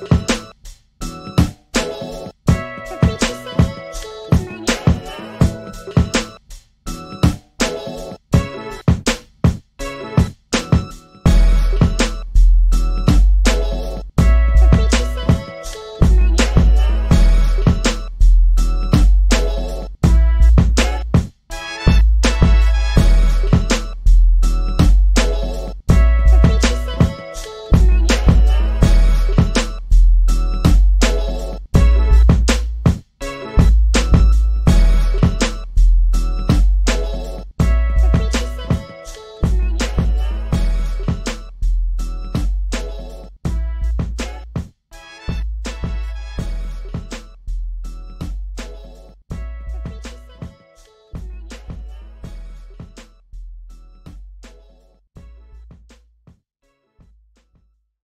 you.